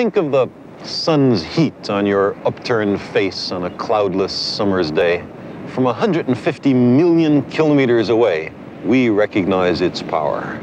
Think of the sun's heat on your upturned face on a cloudless summer's day. From 150 million kilometers away, we recognize its power.